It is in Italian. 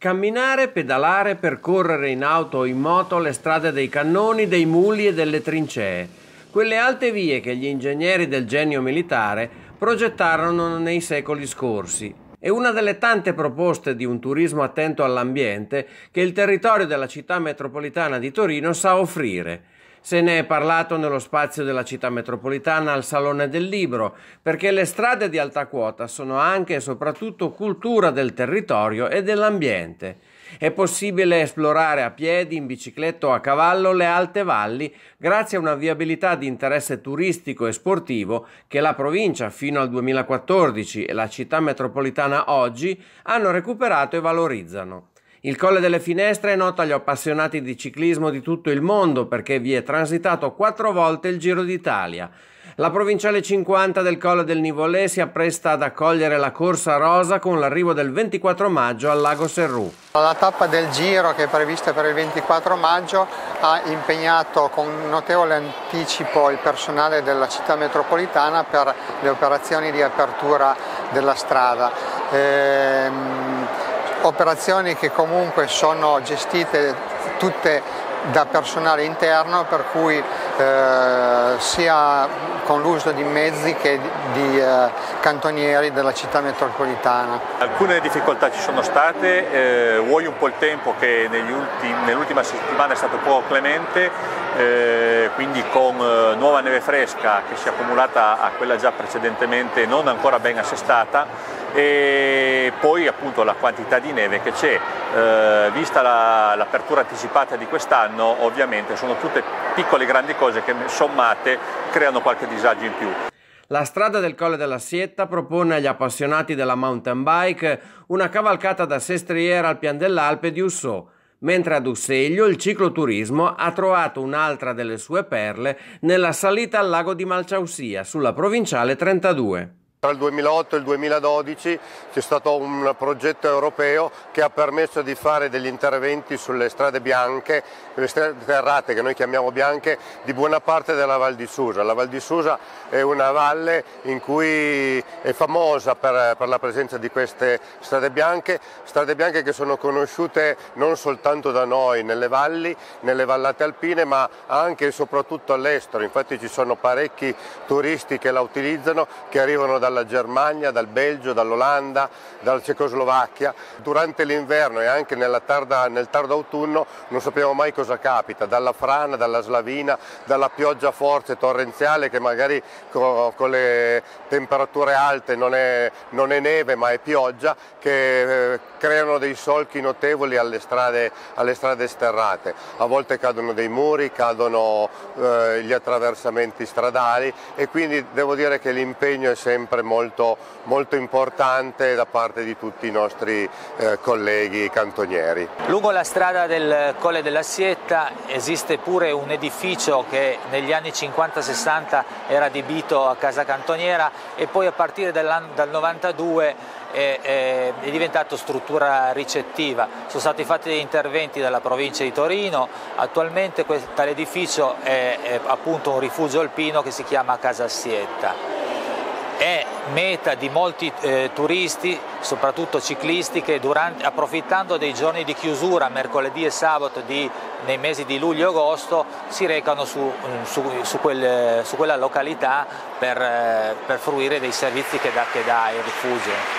Camminare, pedalare, percorrere in auto o in moto le strade dei cannoni, dei muli e delle trincee, quelle alte vie che gli ingegneri del genio militare progettarono nei secoli scorsi. È una delle tante proposte di un turismo attento all'ambiente che il territorio della città metropolitana di Torino sa offrire se ne è parlato nello spazio della città metropolitana al Salone del Libro, perché le strade di alta quota sono anche e soprattutto cultura del territorio e dell'ambiente. È possibile esplorare a piedi, in bicicletta o a cavallo le alte valli grazie a una viabilità di interesse turistico e sportivo che la provincia fino al 2014 e la città metropolitana oggi hanno recuperato e valorizzano. Il Colle delle Finestre è noto agli appassionati di ciclismo di tutto il mondo perché vi è transitato quattro volte il Giro d'Italia. La provinciale 50 del Colle del Nivolè si appresta ad accogliere la corsa rosa con l'arrivo del 24 maggio al Lago Serrù. La tappa del Giro che è prevista per il 24 maggio ha impegnato con notevole anticipo il personale della città metropolitana per le operazioni di apertura della strada. Ehm operazioni che comunque sono gestite tutte da personale interno per cui eh, sia con l'uso di mezzi che di, eh, cantonieri della città metropolitana. Alcune difficoltà ci sono state, eh, vuoi un po' il tempo che nell'ultima settimana è stato poco clemente, eh, quindi con eh, nuova neve fresca che si è accumulata a quella già precedentemente non ancora ben assestata e poi appunto la quantità di neve che c'è, eh, vista l'apertura la, anticipata di quest'anno ovviamente sono tutte piccole e grandi cose che sommate creano qualche disagio in più. La strada del Colle della Sietta propone agli appassionati della mountain bike una cavalcata da Sestriera al Pian dell'Alpe di Ussò, mentre ad Usseglio il cicloturismo ha trovato un'altra delle sue perle nella salita al lago di Malciausia sulla provinciale 32. Tra il 2008 e il 2012 c'è stato un progetto europeo che ha permesso di fare degli interventi sulle strade bianche, le strade terrate che noi chiamiamo bianche, di buona parte della Val di Susa. La Val di Susa è una valle in cui è famosa per, per la presenza di queste strade bianche, strade bianche che sono conosciute non soltanto da noi nelle valli, nelle vallate alpine, ma anche e soprattutto all'estero. Infatti ci sono parecchi turisti che la utilizzano, che arrivano da dalla Germania, dal Belgio, dall'Olanda, dalla Cecoslovacchia. Durante l'inverno e anche tarda, nel tardo autunno non sappiamo mai cosa capita, dalla frana, dalla slavina, dalla pioggia forte torrenziale che magari con, con le temperature alte non è, non è, neve ma è pioggia, che eh, creano dei solchi notevoli alle strade, alle strade sterrate. A volte cadono dei muri, cadono eh, gli attraversamenti stradali e quindi devo dire che l'impegno è sempre sempre molto, molto importante da parte di tutti i nostri eh, colleghi cantonieri. Lungo la strada del Colle della Sietta esiste pure un edificio che negli anni 50-60 era adibito a casa cantoniera e poi a partire dal 92 è, è, è, diventato struttura ricettiva. Sono stati fatti degli interventi dalla provincia di Torino, attualmente tale edificio è, è appunto un rifugio alpino che si chiama Casa Sietta è meta di molti eh, turisti, soprattutto ciclisti, che durante, approfittando dei giorni di chiusura, mercoledì e sabato di, nei mesi di luglio e agosto, si recano su, mm, su, su, quel, su quella località per, eh, per, fruire dei servizi che dà, che dà il rifugio.